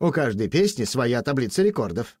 У каждой песни своя таблица рекордов.